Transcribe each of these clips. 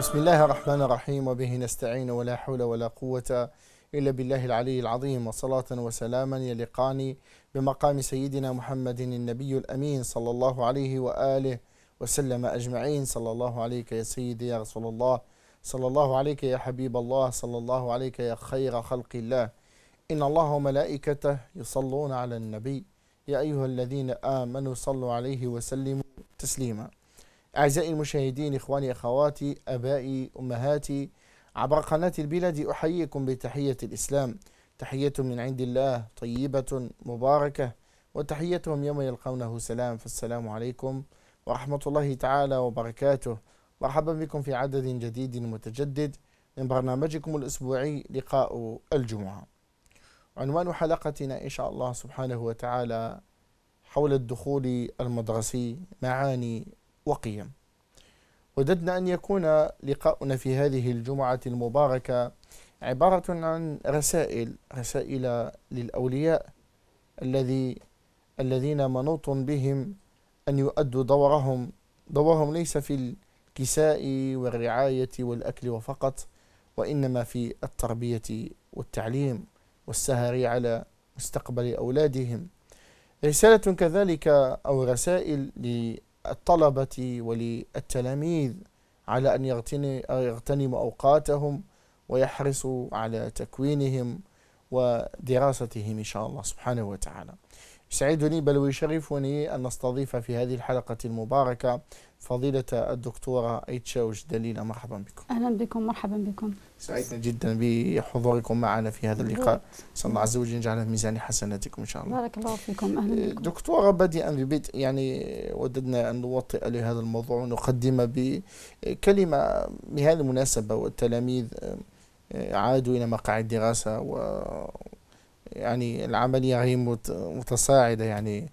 بسم الله الرحمن الرحيم وبه نستعين ولا حول ولا قوة إلا بالله العلي العظيم وصلاة وسلاما يلقان بمقام سيدنا محمد النبي الأمين صلى الله عليه وآله وسلم أجمعين صلى الله عليك يا سيدي يا رسول الله صلى الله عليك يا حبيب الله صلى الله عليك يا خير خلق الله إن الله وملائكته يصلون على النبي يا أيها الذين آمنوا صلوا عليه وسلموا تسليما أعزائي المشاهدين إخواني أخواتي أبائي أمهاتي عبر قناة البلاد أحييكم بتحية الإسلام. تحية من عند الله طيبة مباركة وتحيتهم يوم يلقونه سلام. فالسلام عليكم ورحمة الله تعالى وبركاته. مرحبا بكم في عدد جديد متجدد من برنامجكم الأسبوعي لقاء الجمعة. عنوان حلقتنا إن شاء الله سبحانه وتعالى حول الدخول المدرسي معاني وقيم. وددنا أن يكون لقاؤنا في هذه الجمعة المباركة عبارة عن رسائل رسائل للأولياء الذي الذين منوط بهم أن يؤدوا دورهم. دورهم ليس في الكساء والرعاية والأكل وفقط وإنما في التربية والتعليم والسهر على مستقبل أولادهم. رسالة كذلك أو رسائل للطلبة وللتلاميذ على أن يغتنموا أوقاتهم ويحرصوا على تكوينهم ودراستهم إن شاء الله سبحانه وتعالى. يسعدني بل ويشرفني أن نستضيف في هذه الحلقة المباركة فضيلة الدكتورة ايتشاوش دليلة مرحبا بكم. أهلا بكم. مرحبا بكم. سعيدنا جدا بحضوركم معنا في هذا اللقاء. نسأل الله عز وجل يجعله في ميزان حسناتكم إن شاء الله. بارك الله فيكم. أهلا بكم. دكتورة بديئا ببدء يعني وددنا أن نوطئ لهذا الموضوع ونقدم بكلمة بهذه المناسبة والتلاميذ عادوا إلى مقاعد الدراسة و يعني العملية هي متصاعدة يعني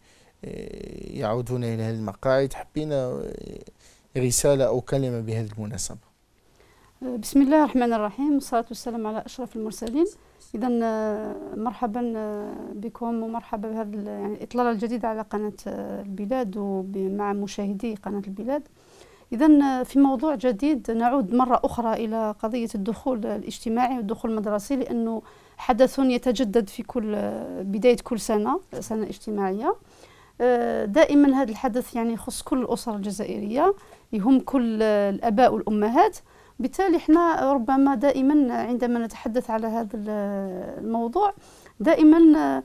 يعودون إلى هذه المقاعد. حبينا رسالة أو كلمة بهذه المناسبة. بسم الله الرحمن الرحيم. والصلاة والسلام على أشرف المرسلين. إذا مرحبا بكم ومرحبا بهذا يعني الإطلالة الجديدة على قناة البلاد ومع مشاهدي قناة البلاد. إذا في موضوع جديد نعود مرة أخرى إلى قضية الدخول الاجتماعي والدخول المدرسي لأنه حدث يتجدد في كل بداية كل سنة سنة اجتماعية. دائما هذا الحدث يعني يخص كل الأسر الجزائرية يهم كل الآباء والأمهات. بالتالي إحنا ربما دائما عندما نتحدث على هذا الموضوع دائما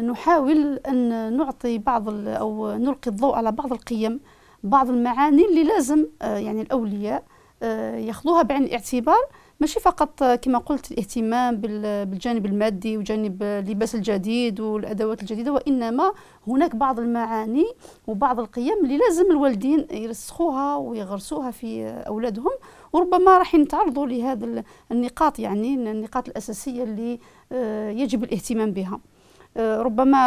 نحاول أن نعطي بعض أو نلقي الضوء على بعض القيم بعض المعاني اللي لازم يعني الأولياء ياخذوها بعين الاعتبار. ماشي فقط كما قلت الاهتمام بالجانب المادي وجانب اللباس الجديد والأدوات الجديدة وإنما هناك بعض المعاني وبعض القيم اللي لازم الوالدين يرسخوها ويغرسوها في أولادهم وربما راح نتعرضوا لهذا النقاط يعني النقاط الأساسية اللي يجب الاهتمام بها. ربما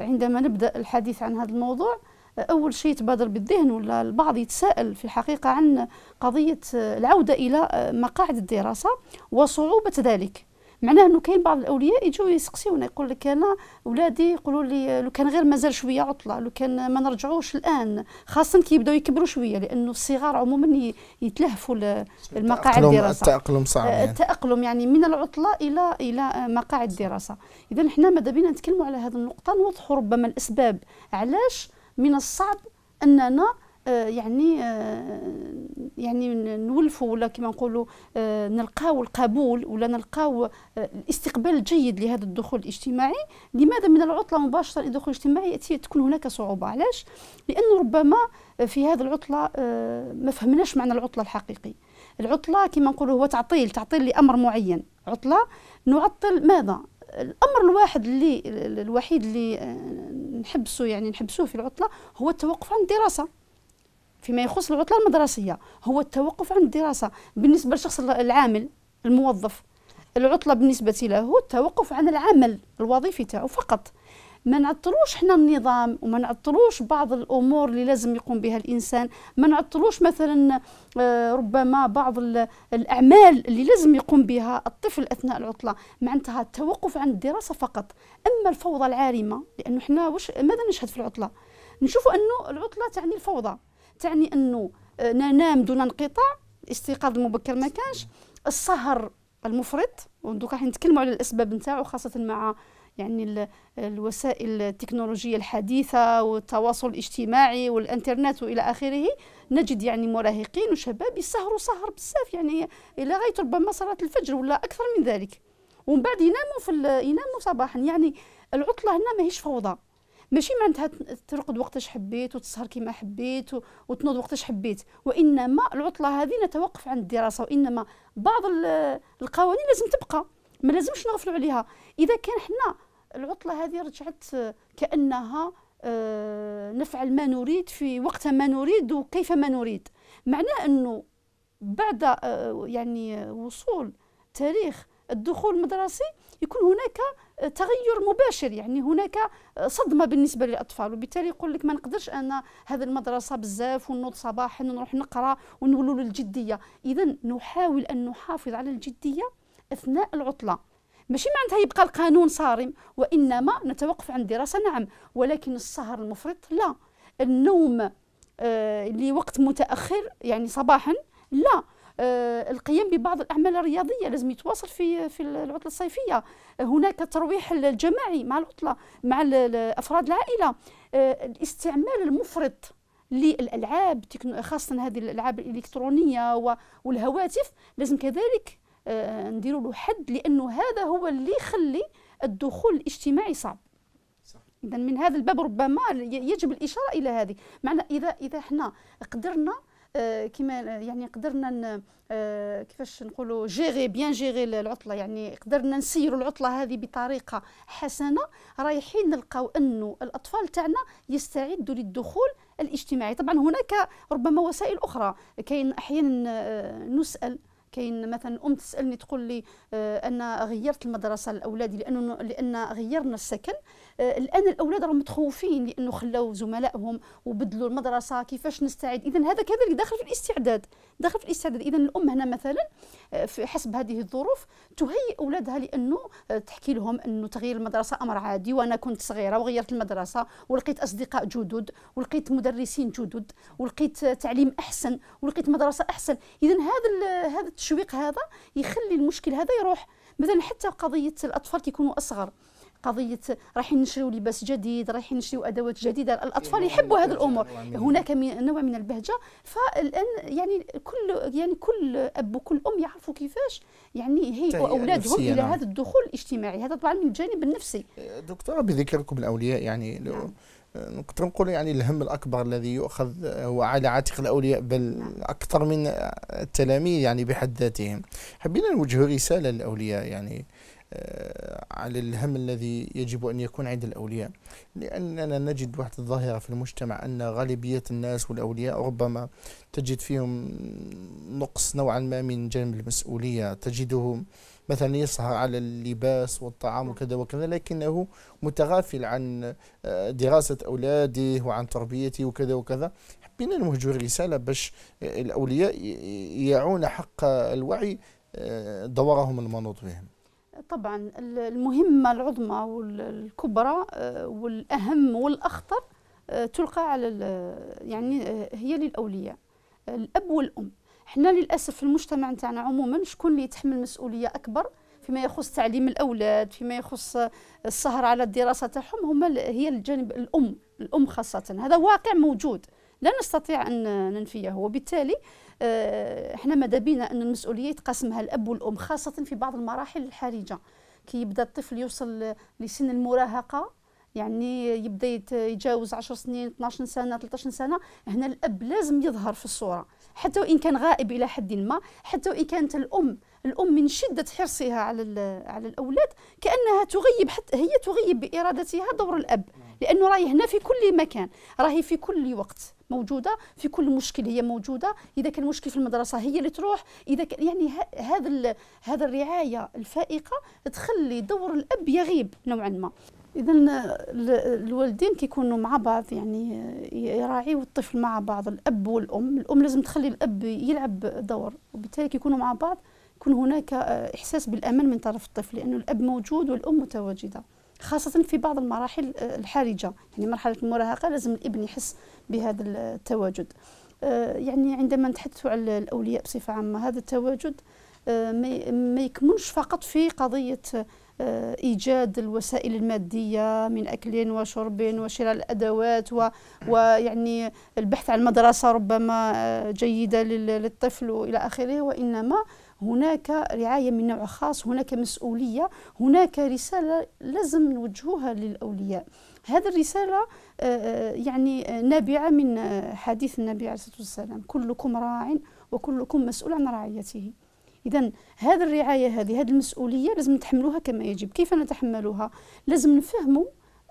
عندما نبدأ الحديث عن هذا الموضوع أول شيء يتبادر بالذهن ولا البعض يتساءل في الحقيقة عن قضية العودة إلى مقاعد الدراسة وصعوبة ذلك. معناه إنه كاين بعض الأولياء يجوا يسقسيونا يقول لك أنا اولادي يقولوا لي لو كان غير مازال شوية عطلة لو كان ما نرجعوش الآن خاصة كي يبداو يكبروا شوية لأنه الصغار عموما يتلهفوا المقاعد الدراسة. التاقلم صعب. يعني. التاقلم يعني من العطلة إلى إلى مقاعد الدراسة. اذا إحنا ماذا بينا نتكلموا على هذه النقطة نوضحوا ربما الأسباب علاش من الصعب أننا يعني يعني نولفوا ولا كما نقولوا نلقاو القبول ولا نلقاو الاستقبال الجيد لهذا الدخول الاجتماعي. لماذا من العطلة مباشرة إلى الدخول الاجتماعي يأتي تكون هناك صعوبة؟ علاش؟ لأنه ربما في هذه العطلة ما فهمناش معنى العطلة الحقيقي. العطلة كما نقولوا هو تعطيل تعطيل لأمر معين. عطلة نعطل ماذا؟ الأمر الواحد اللي الوحيد اللي نحبسه يعني نحبسوه في العطلة هو التوقف عن الدراسة. فيما يخص العطلة المدرسية هو التوقف عن الدراسة بالنسبة للشخص العامل الموظف. العطلة بالنسبة له هو التوقف عن العمل الوظيفي تاعو فقط. ما نعطلوش حنا النظام وما نعطلوش بعض الأمور اللي لازم يقوم بها الإنسان. ما نعطلوش مثلا ربما بعض الأعمال اللي لازم يقوم بها الطفل أثناء العطلة. معناتها التوقف عن الدراسة فقط. أما الفوضى العارمة لأنه حنا واش ماذا نشهد في العطلة؟ نشوف أنه العطلة تعني الفوضى. تعني أنه ننام دون انقطاع الاستيقاظ المبكر ما كانش السهر المفرط ودوكا راح نتكلموا على الأسباب نتاعو خاصة مع يعني الوسائل التكنولوجية الحديثة والتواصل الاجتماعي والإنترنت وإلى آخره نجد يعني مراهقين وشباب يسهروا سهر بزاف. يعني إلى غاية ربما صلاة الفجر ولا أكثر من ذلك. ومن بعد يناموا في يناموا صباحا. يعني العطلة هنا ماهيش فوضى. ماشي معناتها ترقد وقتاش حبيت وتسهر كما حبيت وتنوض وقتاش حبيت. وإنما العطلة هذه نتوقف عن الدراسة. وإنما بعض القوانين لازم تبقى. ما لازمش نغفلوا عليها. إذا كان حنا العطلة هذه رجعت كأنها آه، نفعل ما نريد في وقت ما نريد وكيف ما نريد. معناه أنه بعد آه، يعني وصول تاريخ الدخول المدرسي يكون هناك تغير مباشر. يعني هناك صدمة بالنسبة للأطفال. وبالتالي يقول لك ما نقدرش أنا هذه المدرسة بزاف ونوض صباحا ونروح نقرأ ونولوا للجدية. إذا نحاول أن نحافظ على الجدية أثناء العطلة. ماشي معناتها يبقى القانون صارم وإنما نتوقف عن الدراسة نعم ولكن السهر المفرط لا. النوم آه لوقت متأخر يعني صباحا لا. آه، القيام ببعض الأعمال الرياضية لازم يتواصل في في العطلة الصيفية. هناك الترويح الجماعي مع العطلة مع أفراد العائلة. آه، الاستعمال المفرط للألعاب خاصة هذه الألعاب الإلكترونية والهواتف لازم كذلك نديروا له حد لأنه هذا هو اللي يخلي الدخول الاجتماعي صعب. اذا من هذا الباب ربما يجب الإشارة إلى هذه. معنى إذا إذا إحنا قدرنا آه، كما يعني قدرنا آه، كيفاش نقولوا جيري بيان جيري العطلة يعني قدرنا نسيروا العطلة هذه بطريقة حسنة رايحين نلقاو انه الأطفال تاعنا يستعدوا للدخول الاجتماعي. طبعا هناك ربما وسائل أخرى كاين أحيانا آه، نسأل كاين مثلا أم تسألني تقول لي آه أنا غيرت المدرسة لأولادي لأنه لأن غيرنا السكن. الآن الأولاد راهم متخوفين لأنه خلاو زملائهم وبدلوا المدرسة كيفاش نستعد اذا هذا كذلك داخل في الاستعداد. داخل في الاستعداد. اذا الأم هنا مثلا آه في حسب هذه الظروف تهيئ أولادها لأنه آه تحكي لهم أنه تغيير المدرسة أمر عادي وأنا كنت صغيرة وغيرت المدرسة ولقيت أصدقاء جدد ولقيت مدرسين جدد ولقيت تعليم أحسن ولقيت مدرسة أحسن. اذا هذا هذا التشويق هذا يخلي المشكل هذا يروح. مثلا حتى قضية الأطفال كيكونوا أصغر. قضية رايحين نشريو لباس جديد رايحين نشريو أدوات جديدة الأطفال يحبوا هذه الأمور. هناك من نوع من البهجة. فالآن يعني كل يعني كل أب وكل أم يعرفوا كيفاش يعني هي اولادهم إلى نعم. هذا الدخول الاجتماعي. هذا طبعا من الجانب النفسي. دكتورة بذكركم الأولياء يعني نعم. نقدر نقول يعني الهم الأكبر الذي يؤخذ هو على عاتق الأولياء بل نعم. أكثر من التلاميذ يعني بحد ذاتهم. حبينا نوجه رسالة للأولياء يعني على الهم الذي يجب أن يكون عند الأولياء. لأننا نجد واحد الظاهرة في المجتمع أن غالبية الناس والأولياء ربما تجد فيهم نقص نوعا ما من جانب المسؤولية. تجدهم مثلا يسهر على اللباس والطعام وكذا وكذا لكنه متغافل عن آه، دراسة أولاده وعن تربيته وكذا وكذا. حبينا نوجه رسالة باش الأولياء يعون حق الوعي آه، دورهم المنوط بهم. طبعا المهمة العظمى والكبرى آه، والأهم والأخطر تلقى على يعني هي للأولياء. الأب والأم. حنا للأسف في المجتمع نتاعنا عموما شكون اللي يتحمل مسؤولية أكبر؟ فيما يخص تعليم الأولاد فيما يخص السهر على الدراسة تاعهم هما هي الجانب الأم الأم خاصة. هذا واقع موجود. لا نستطيع أن ننفيه. وبالتالي آه، إحنا ماذا بينا أن المسؤولية يتقاسمها الأب والأم خاصة في بعض المراحل الحرجة. كي يبدا الطفل يوصل لسن المراهقة يعني يبدأ يتجاوز 10 سنين 12 سنة 13 سنة هنا الأب لازم يظهر في الصورة. حتى وإن كان غائب إلى حد ما حتى وإن كانت الأم الأم من شدة حرصها على على الأولاد كأنها تغيب حتى هي تغيب بإرادتها دور الأب. لأنه راهي هنا في كل مكان. راهي في كل وقت موجودة في كل مشكل هي موجودة. إذا كان مشكل في المدرسة هي اللي تروح. إذا كان يعني هذا هذا الرعاية الفائقة تخلي دور الأب يغيب نوعا ما. اذا الوالدين كيكونوا مع بعض يعني يراعيوا الطفل مع بعض الأب والأم. الأم لازم تخلي الأب يلعب دور. وبالتالي كيكونوا مع بعض يكون هناك إحساس بالأمان من طرف الطفل لأنه الأب موجود والأم متواجدة. خاصة في بعض المراحل الحرجة. يعني مرحلة المراهقة لازم الإبن يحس بهذا التواجد. يعني عندما نتحدث على الأولياء بصفة عامة هذا التواجد ما يكمنش فقط في قضية إيجاد الوسائل المادية من اكل وشرب وشراء الأدوات ويعني البحث عن مدرسة ربما جيدة للطفل وإلى آخره وإنما هناك رعاية من نوع خاص هناك مسؤولية هناك رسالة لازم نوجهوها للأولياء. هذه الرسالة يعني نابعة من حديث النبي عليه الصلاة والسلام. كلكم راع وكلكم مسؤول عن رعيته. اذا هذه الرعاية هذه هذه المسؤولية لازم نتحملوها كما يجب. كيف نتحملها لازم نفهموا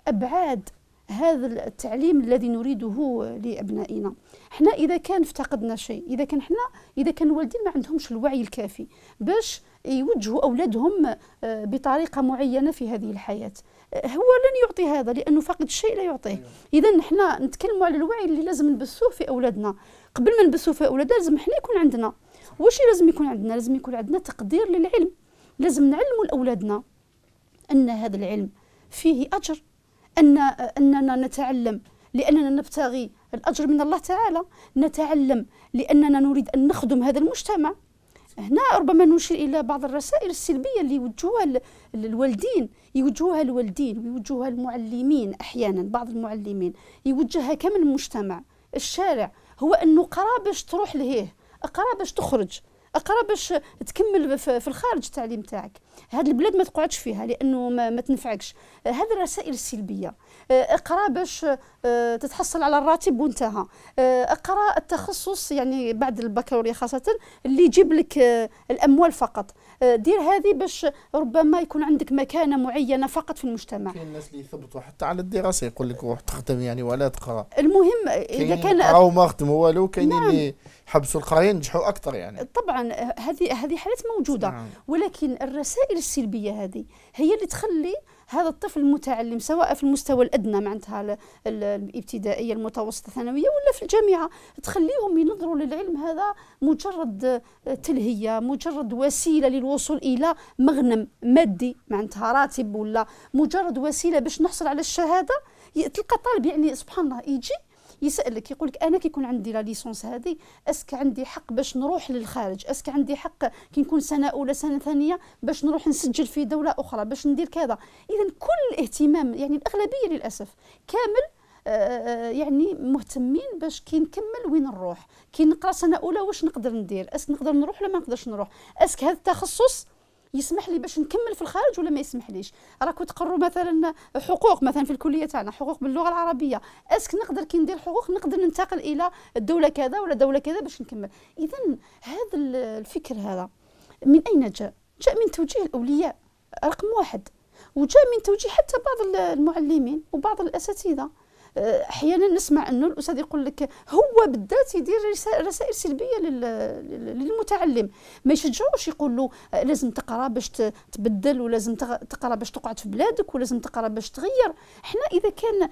أبعاد هذا التعليم الذي نريده لأبنائنا. إحنا إذا كان افتقدنا شيء إذا كان إحنا إذا كان الوالدين ما عندهمش الوعي الكافي باش يوجهوا أولادهم آه، بطريقة معينة في هذه الحياة. آه، هو لن يعطي هذا لأنه فاقد الشيء لا يعطيه. أيوة. اذا إحنا نتكلموا على الوعي اللي لازم نبثوه في أولادنا. قبل ما نبثوه في أولادنا لازم إحنا يكون عندنا. واش لازم يكون عندنا؟ لازم يكون عندنا تقدير للعلم. لازم نعلموا لأولادنا أن هذا العلم فيه أجر. ان أننا نتعلم لأننا نبتغي الأجر من الله تعالى. نتعلم لأننا نريد أن نخدم هذا المجتمع. هنا ربما نشير إلى بعض الرسائل السلبية اللي يوجهوها الوالدين يوجهوها الوالدين ويوجهوها المعلمين أحيانا بعض المعلمين. يوجهها كامل المجتمع. الشارع هو انه قرا باش تروح لهيه أقرا باش تخرج. أقرأ باش تكمل في الخارج التعليم تاعك. هذه البلاد ما تقعدش فيها لأنه ما, ما تنفعكش. هذه الرسائل السلبية. أقرأ باش آه، تتحصل على الراتب وانتهى. آه، أقرأ التخصص يعني بعد البكالوريا خاصة اللي يجيب لك آه، الأموال فقط. دير هذه باش ربما يكون عندك مكانة معينة فقط في المجتمع كاين الناس اللي يثبتوا حتى على الدراسة يقول لك روح تخدم يعني ولا تقرأ المهم إذا كان أو ما خدموا والو كاينين نعم. اللي حبسوا القراية نجحوا أكثر يعني طبعا هذه هذه حالات موجودة نعم. ولكن الرسائل السلبية هذه هي اللي تخلي هذا الطفل المتعلم سواء في المستوى الأدنى معناتها الابتدائية المتوسطة الثانوية ولا في الجامعة تخليهم ينظروا للعلم هذا مجرد تلهية مجرد وسيلة للوصول إلى مغنم مادي معناتها راتب ولا مجرد وسيلة باش نحصل على الشهادة تلقى طالب يعني سبحان الله يجي يسألك يقول لك أنا كي يكون عندي la licence هذه est-ce que عندي حق باش نروح للخارج؟ est-ce que عندي حق كي نكون سنة أولى سنة ثانية باش نروح نسجل في دولة أخرى باش ندير كذا؟ اذا كل الاهتمام يعني الأغلبية للأسف كامل آه، آه، يعني مهتمين باش كي نكمل وين نروح. كي نقرأ سنة أولى واش نقدر ندير؟ est-ce que نقدر نروح ولا ما نقدرش نروح؟ أسك هذا التخصص يسمح لي باش نكمل في الخارج ولا ما يسمحليش؟ راكم تقروا مثلا حقوق مثلا في الكلية تاعنا حقوق باللغة العربية. أسك نقدر كي ندير حقوق نقدر ننتقل إلى الدولة كذا ولا دولة كذا باش نكمل. اذا هذا الفكر هذا من أين جاء؟ جاء من توجيه الأولياء رقم واحد وجاء من توجيه حتى بعض المعلمين وبعض الأساتذة. أحيانا نسمع أنه الأستاذ يقول لك هو بالذات يدير رسائل سلبية للمتعلم. ما يشجعوش يقول له لازم تقرأ باش تبدل ولازم تقرأ باش تقعد في بلادك ولازم تقرأ باش تغير. إحنا إذا كان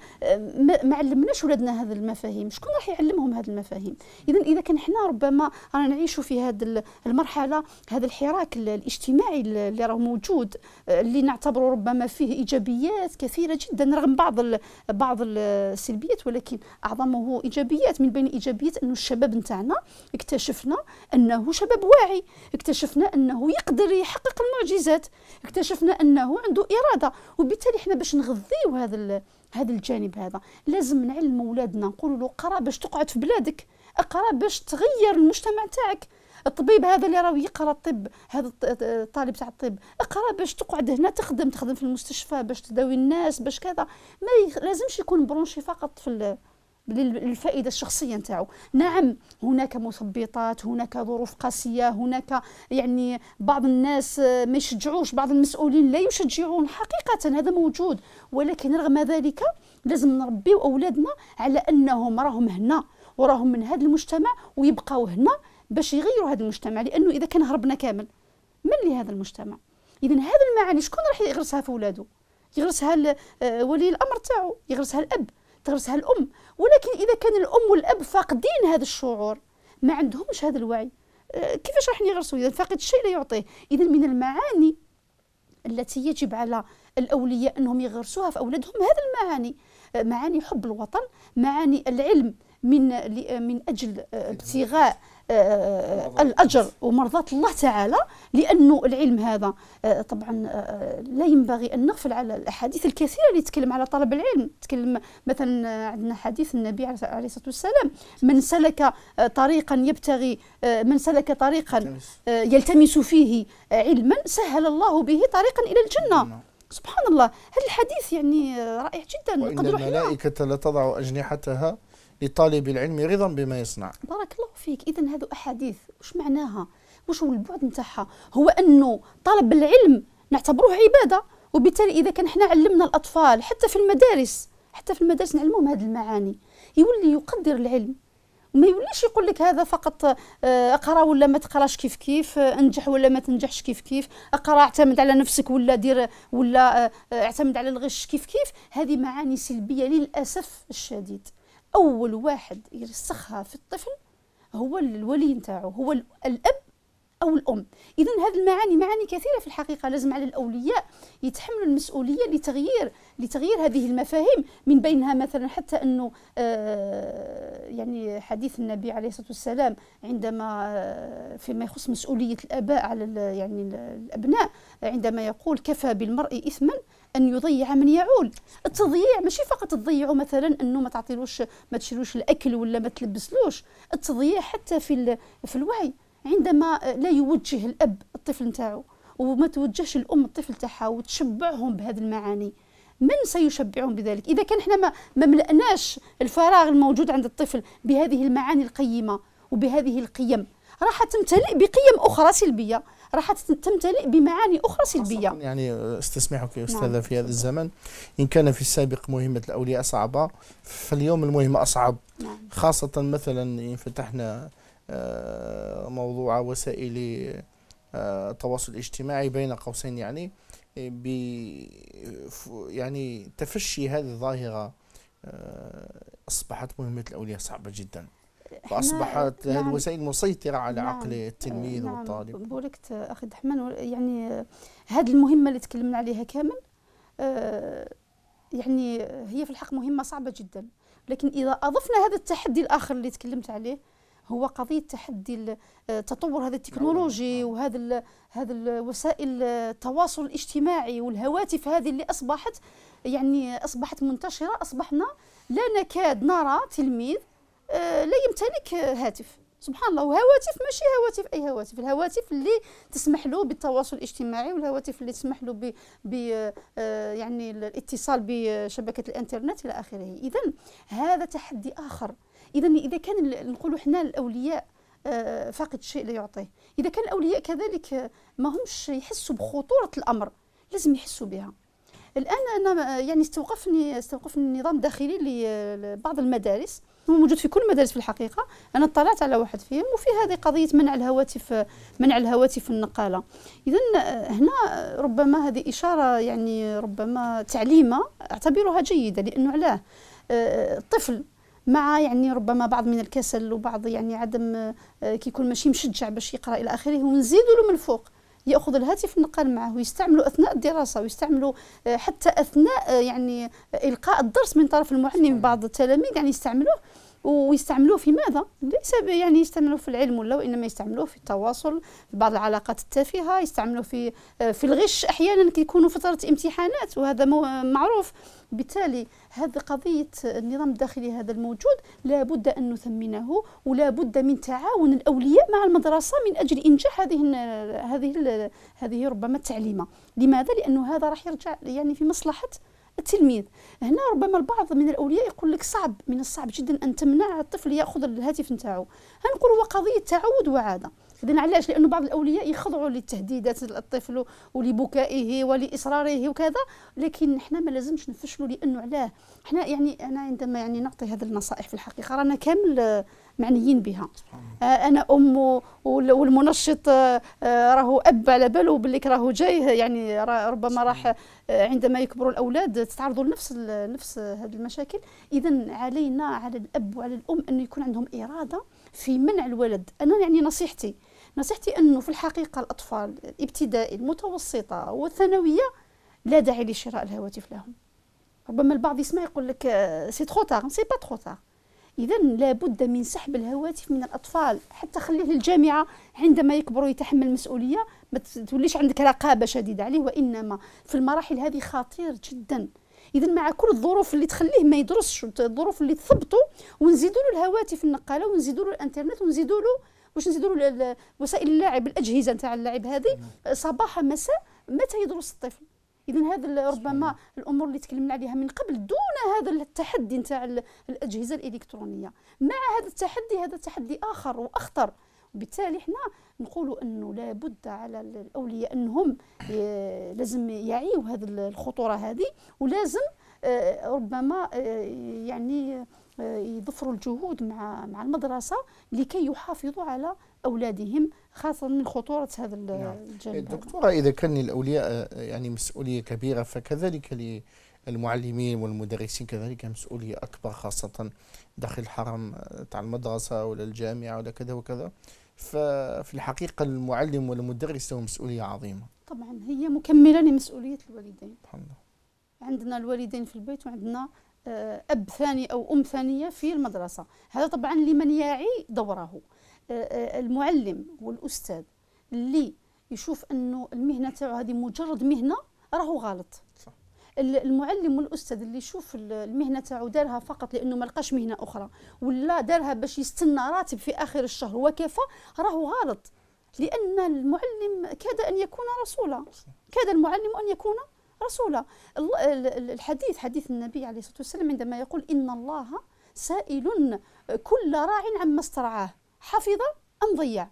ما علمناش ولادنا هذه المفاهيم شكون راح يعلمهم هذه المفاهيم؟ إذا إذا كان إحنا ربما رانا نعيشوا في هذه المرحلة هذا الحراك الاجتماعي اللي راه موجود اللي نعتبره ربما فيه إيجابيات كثيرة جدا رغم بعض بعض سلبيات ولكن أعظمه إيجابيات. من بين الايجابيات انه الشباب نتاعنا اكتشفنا أنه شباب واعي اكتشفنا أنه يقدر يحقق المعجزات اكتشفنا أنه عنده إرادة. وبالتالي إحنا باش نغذيو هذا هذا الجانب هذا لازم نعلم اولادنا نقول له قرا باش تقعد في بلادك اقرأ باش تغير المجتمع تاعك الطبيب هذا اللي راه يقرأ الطب هذا الطالب تاع الطب اقرأ باش تقعد هنا تخدم تخدم في المستشفى باش تداوي الناس باش كذا. ما لازمش يكون برونشي فقط في للفائدة الشخصية نتاعو. نعم هناك مثبطات هناك ظروف قاسية هناك يعني بعض الناس ما يشجعوش بعض المسؤولين لا يشجعون حقيقة هذا موجود. ولكن رغم ذلك لازم نربيو أولادنا على أنهم راهم هنا وراهم من هذا المجتمع ويبقاو هنا باش يغيروا هذا المجتمع لأنه إذا كان هربنا كامل. من لهذا المجتمع؟ اذا هذه المعاني شكون راح يغرسها في اولاده يغرسها آه، ولي الأمر تاعو يغرسها الأب تغرسها الأم. ولكن إذا كان الأم والأب فاقدين هذا الشعور ما عندهمش هذا الوعي آه، كيفاش راح يغرسوا؟ اذا فاقد الشيء لا يعطيه. اذا من المعاني التي يجب على الأولياء أنهم يغرسوها في أولادهم هذه المعاني. آه، معاني حب الوطن معاني العلم من من أجل ابتغاء الأجر ومرضاة الله تعالى لأنه العلم هذا آه، طبعا آه، لا ينبغي أن نغفل على الأحاديث الكثيرة اللي تتكلم على طلب العلم. تتكلم مثلا عندنا حديث النبي عليه الصلاة والسلام من سلك طريقا يبتغي من سلك طريقا يلتمس. فيه علما سهل الله به طريقا إلى الجنة. نعم. سبحان الله. هذا الحديث يعني رائع جدا. وإن الملائكة لتضع أجنحتها لطالب العلم رضا بما يصنع. بارك الله فيك. اذا هذو أحاديث وش معناها؟ وش هو البعد نتاعها؟ هو أنه طلب العلم نعتبروه عبادة وبالتالي إذا كان إحنا علمنا الأطفال حتى في المدارس حتى في المدارس نعلمهم هذه المعاني. يولي يقدر العلم. وما يوليش يقول لك هذا فقط آه، أقرأ ولا ما تقراش كيف كيف آه، انجح ولا ما تنجحش كيف كيف أقرأ اعتمد على نفسك ولا دير ولا آه، اعتمد على الغش كيف كيف. هذه معاني سلبية للأسف الشديد. أول واحد يرسخها في الطفل هو الولي نتاعو هو الأب أو الأم. اذا هذه المعاني معاني كثيرة في الحقيقة. لازم على الأولياء يتحملوا المسؤولية لتغيير لتغيير هذه المفاهيم من بينها مثلا حتى أنه آه يعني حديث النبي عليه الصلاة والسلام عندما آه فيما يخص مسؤولية الآباء على يعني الأبناء عندما يقول كفى بالمرء اثما أن يضيع من يعول. التضييع ماشي فقط تضيعوا مثلا أنه ما تعطيلوش ما تشيلوش الأكل ولا ما تلبسلوش. التضييع حتى في في الوعي. عندما لا يوجه الأب الطفل نتاعو وما توجهش الأم الطفل تاعها وتشبعهم بهذه المعاني من سيشبعهم بذلك؟ إذا كان إحنا ما ما ملأناش الفراغ الموجود عند الطفل بهذه المعاني القيمة وبهذه القيم راح تمتلئ بقيم أخرى سلبية. راح تمتلئ بمعاني أخرى سلبية يعني استسمحك يا أستاذة نعم. في هذا الزمن إن كان في السابق مهمة الأولياء صعبة فاليوم المهمه أصعب نعم. خاصة مثلا إن فتحنا آه، موضوع وسائل آه، التواصل الاجتماعي بين قوسين يعني ب يعني تفشي هذه الظاهرة آه، أصبحت مهمة الأولياء صعبة جدا فأصبحت نعم الوسائل مسيطرة على نعم. عقل التلميذ نعم. والطالب. بوركت أخي الرحمن يعني هذه المهمة اللي تكلمنا عليها كامل يعني هي في الحق مهمة صعبة جدا. لكن إذا أضفنا هذا التحدي الآخر اللي تكلمت عليه هو قضية تحدي تطور هذا التكنولوجي نعم. وهذا هذا الوسائل التواصل الاجتماعي والهواتف هذه اللي أصبحت يعني أصبحت منتشرة أصبحنا لا نكاد نرى تلميذ آه، لا يمتلك هاتف. سبحان الله. وهواتف ماشي هواتف أي هواتف. الهواتف اللي تسمح له بالتواصل الاجتماعي والهواتف اللي تسمح له ب, آه، يعني الاتصال بشبكة الإنترنت إلى آخره. اذا هذا تحدي آخر. اذا إذا كان نقولوا إحنا الأولياء آه، فاقد الشيء لا يعطيه. إذا كان الأولياء كذلك ما همش يحسوا بخطورة الأمر لازم يحسوا بها. الآن أنا يعني استوقفني استوقفني النظام الداخلي لبعض المدارس. هو موجود في كل المدارس في الحقيقة. أنا اطلعت على واحد فيهم وفي هذه قضية منع الهواتف منع الهواتف النقالة. اذا هنا ربما هذه إشارة يعني ربما تعليمة أعتبرها جيدة لأنه علاه الطفل مع يعني ربما بعض من الكسل وبعض يعني عدم كيكون ماشي مشجع باش يقرأ إلى آخره ونزيدوا له من الفوق يأخذ الهاتف النقال معه ويستعمله أثناء الدراسة ويستعمله آه، حتى أثناء آه، يعني إلقاء الدرس من طرف المعلم بعض التلاميذ يعني يستعملوه. ويستعملوه في ماذا؟ ليس يعني يستعملوه في العلم ولا وإنما يستعملوه في التواصل في بعض العلاقات التافهة يستعملوه في آه، في الغش أحيانا كيكونوا فترة امتحانات وهذا معروف بالتالي هذه قضية النظام الداخلي هذا الموجود لا بد أن نثمنه ولا بد من تعاون الأولياء مع المدرسة من أجل إنجاح هذه هذه هذه ربما التعليمة لماذا؟ لأنه هذا راح يرجع يعني في مصلحة التلميذ. هنا ربما البعض من الأولياء يقول لك صعب من الصعب جدا أن تمنع الطفل يأخذ الهاتف نتاعو. هنقول هو قضيه تعود وعادة. اذا علاش؟ لأنه بعض الأولياء يخضعوا للتهديدات الطفل ولبكائه ولإصراره وكذا لكن إحنا ما لازمش نفشلوا لأنه علاه. إحنا يعني أنا عندما يعني نعطي هذه النصائح في الحقيقة رانا كامل معنيين بها. آه أنا أم والمنشط آه راهو أب على باله باللي راهو جاي يعني ربما راح آه عندما يكبروا الأولاد تتعرضوا لنفس نفس هذه المشاكل. اذا علينا على الأب وعلى الأم انه يكون عندهم إرادة في منع الولد. أنا يعني نصيحتي نصيحتي أنه في الحقيقة الأطفال الابتدائي المتوسطة والثانوية لا داعي لشراء الهواتف لهم. ربما البعض يسمع يقول لك c'est trop tard c'est pas trop اذا لابد من سحب الهواتف من الأطفال حتى خليه للجامعة عندما يكبروا يتحمل المسؤولية ما توليش عندك رقابة شديدة عليه وإنما في المراحل هذه خطير جدا. اذا مع كل الظروف اللي تخليه ما يدرسش الظروف اللي تثبطوا ونزيدوا له الهواتف النقالة ونزيدوا له الإنترنت ونزيدوا له واش نزيدوا له وسائل اللعب الأجهزة نتاع اللعب هذه صباح مساء متى يدرس الطفل؟ اذا هذا ربما الأمور اللي تكلمنا عليها من قبل دون هذا التحدي نتاع الأجهزة الإلكترونية. مع هذا التحدي هذا تحدي آخر وأخطر. وبالتالي إحنا نقولوا أنه لابد على الأولياء أنهم لازم يعيوا هذه الخطورة هذه. ولازم آه، ربما آه، يعني يضفروا الجهود مع مع المدرسة لكي يحافظوا على أولادهم خاصة من خطورة هذا نعم. الجانب. دكتوره إذا كان للاولياء يعني مسؤولية كبيرة فكذلك للمعلمين والمدرسين كذلك مسؤولية أكبر خاصة داخل الحرم تاع المدرسة ولا الجامعة ولا كذا وكذا. ففي الحقيقة المعلم والمدرس له مسؤولية عظيمة. طبعا هي مكملة لمسؤولية الوالدين. الحمد لله. عندنا الوالدين في البيت وعندنا أب ثاني أو أم ثانية في المدرسة. هذا طبعا لمن يعي دوره. المعلم والأستاذ اللي يشوف أنه المهنة تاعو هذه مجرد مهنة راهو غلط. صح. المعلم والأستاذ اللي يشوف المهنة تاعو دارها فقط لأنه ما لقاش مهنة أخرى ولا دارها باش يستنى راتب في آخر الشهر وكفى راهو غلط. لأن المعلم كاد أن يكون رسولا. كاد المعلم أن يكون رسولا. الحديث حديث النبي عليه الصلاة والسلام عندما يقول إن الله سائل كل راع عما استرعاه حفظ أم ضيع؟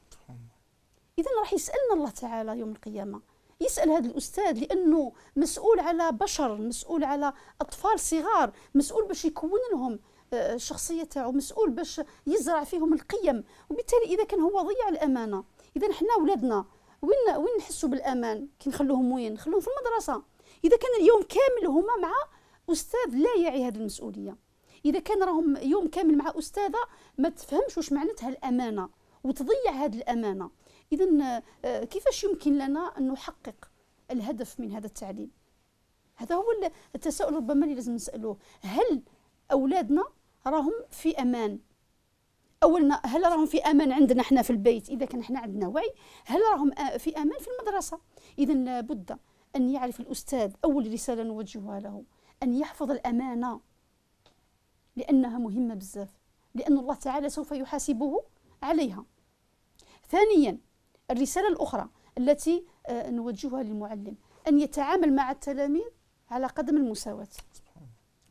اذا راح يسألنا الله تعالى يوم القيامة. يسأل هذا الأستاذ لأنه مسؤول على بشر مسؤول على أطفال صغار مسؤول باش يكون لهم الشخصية آه، تاعو مسؤول باش يزرع فيهم القيم. وبالتالي إذا كان هو ضيع الأمانة اذا حنا اولادنا وين وين نحسوا بالأمان؟ كي نخلوهم وين؟ نخلوهم في المدرسة. إذا كان اليوم كامل هما مع أستاذ لا يعي هذه المسؤولية. إذا كان راهم يوم كامل مع أستاذة ما تفهمش واش معناتها الأمانة وتضيع هذه الأمانة. اذا آه، كيفاش يمكن لنا أن نحقق الهدف من هذا التعليم؟ هذا هو التساؤل ربما اللي لازم نسألوه. هل أولادنا راهم في أمان؟ اولا هل راهم في أمان عندنا إحنا في البيت إذا كان إحنا عندنا وعي؟ هل راهم آه، في أمان في المدرسة؟ اذا لابد أن يعرف الأستاذ اول رساله نوجهها له أن يحفظ الأمانة لأنها مهمة بزاف لأن الله تعالى سوف يحاسبه عليها. ثانيا الرسالة الأخرى التي آه، نوجهها للمعلم أن يتعامل مع التلاميذ على قدم المساواة.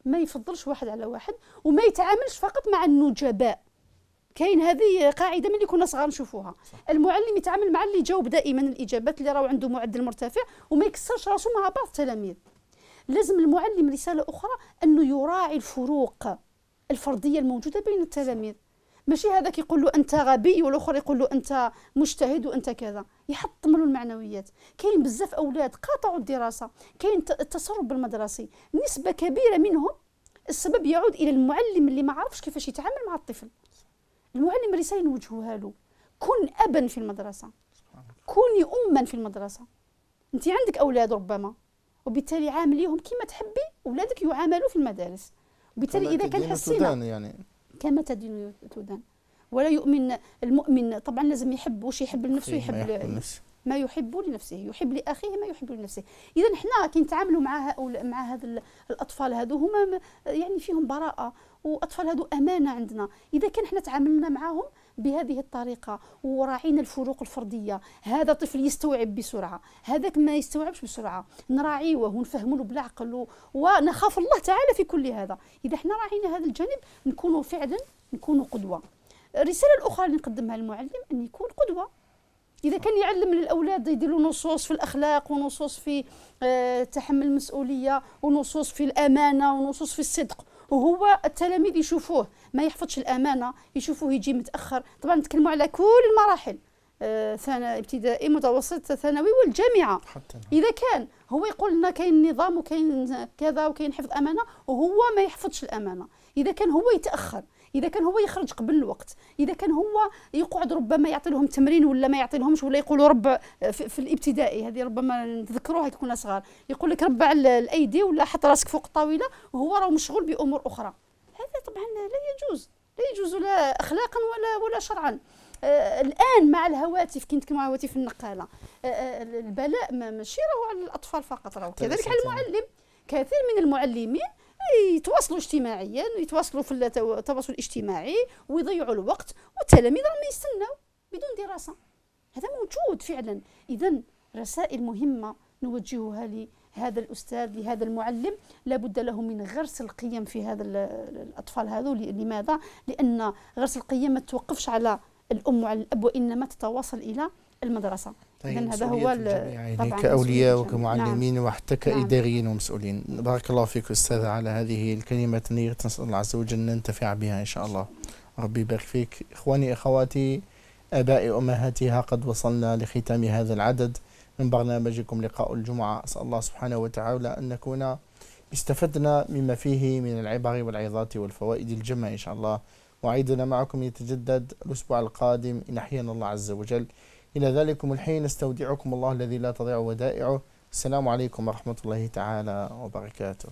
ما يفضلش واحد على واحد وما يتعاملش فقط مع النجباء. كاين هذه قاعدة ملي كنا صغار نشوفوها. صح. المعلم يتعامل مع اللي يجاوب دائما الإجابات اللي راهو عنده معدل مرتفع وما يكسرش راسه مع بعض التلاميذ لازم المعلم رسالة أخرى أنه يراعي الفروق الفردية الموجودة بين التلاميذ ماشي هذاك يقول له أنت غبي والأخر يقول له أنت مجتهد وأنت كذا. يحطم له المعنويات. كاين بزاف أولاد قاطعوا الدراسة. كاين التسرب المدرسي نسبة كبيرة منهم السبب يعود إلى المعلم اللي ما عرفش كيفاش يتعامل مع الطفل. المعلم رسالة نوجهها له. كن ابا في المدرسة. كوني اما في المدرسة. أنت عندك أولاد ربما وبالتالي عامليهم كما تحبي اولادك يعاملوا في المدارس. وبالتالي إذا كان حسينا يعني. كما تدين تدان. ولا يؤمن المؤمن طبعا لازم يحب واش يحب لنفسه؟ يحب لنفسه. ما يحب لنفسه. يحب لأخيه ما يحب لنفسه. اذا حنا كي نتعاملوا مع مع هذا الأطفال هذو هما يعني فيهم براءة. وأطفال هذو أمانة عندنا. إذا كان حنا تعاملنا معهم بهذه الطريقة وراعينا الفروق الفردية هذا طفل يستوعب بسرعة هذاك ما يستوعبش بسرعة. نراعيوه له بالعقل ونخاف الله تعالى في كل هذا. إذا إحنا راعينا هذا الجانب نكونوا فعلا نكونوا قدوة. الرسالة الأخرى اللي نقدمها للمعلم أن يكون قدوة. إذا كان يعلم للأولاد يديروا نصوص في الأخلاق ونصوص في آه، تحمل المسؤولية ونصوص في الأمانة ونصوص في الصدق وهو التلاميذ يشوفوه ما يحفظش الأمانة يشوفوه يجي متأخر. طبعا نتكلموا على كل المراحل آه ابتدائي متوسط ثانوي والجامعة. حتى إذا كان هو يقول لنا كاين نظام وكاين كذا وكاين حفظ أمانة وهو ما يحفظش الأمانة. إذا كان هو يتأخر إذا كان هو يخرج قبل الوقت إذا كان هو يقعد ربما يعطي لهم تمرين ولا ما يعطي لهمش ولا يقولوا رب في, في الإبتدائي هذه ربما نذكروها كي كنا صغار يقول لك ربع الأيدي ولا حط راسك فوق الطاولة وهو راه مشغول بأمور أخرى. هذا طبعا لا يجوز لا يجوز لا اخلاقا ولا ولا شرعا. آه الآن مع الهواتف كي نتكلموا على هواتف النقالة آه, آه، البلاء ماشي راهو على الأطفال فقط راهو. كذلك على المعلم. كثير من المعلمين يتواصلوا اجتماعيا يتواصلوا في التواصل الاجتماعي ويضيعوا الوقت والتلاميذ راهم يستناو بدون دراسة. هذا موجود فعلا. اذا رسائل مهمة نوجهها لهذا الأستاذ لهذا المعلم. لابد له من غرس القيم في هذا الأطفال هذو. لماذا؟ لأن غرس القيم ما توقفش على الأم وعلى الأب وإنما تتواصل إلى المدرسة. طيب هذا هو يعني كأولياء وكمعلمين نعم. وحتى كإداريين نعم. ومسؤولين. بارك الله فيك أستاذة على هذه الكلمات النية نسأل الله عز وجل أن ننتفع بها إن شاء الله. ربي يبارك فيك. إخواني أخواتي آبائي وأمهاتي ها قد وصلنا لختام هذا العدد من برنامجكم لقاء الجمعة. أسأل الله سبحانه وتعالى أن نكون استفدنا مما فيه من العبر والعظات والفوائد الجمة إن شاء الله. وعيدنا معكم يتجدد الأسبوع القادم إن أحيانا الله عز وجل. إلى ذلكم الحين. استودعكم الله الذي لا تضيع ودائعه. السلام عليكم ورحمة الله تعالى وبركاته.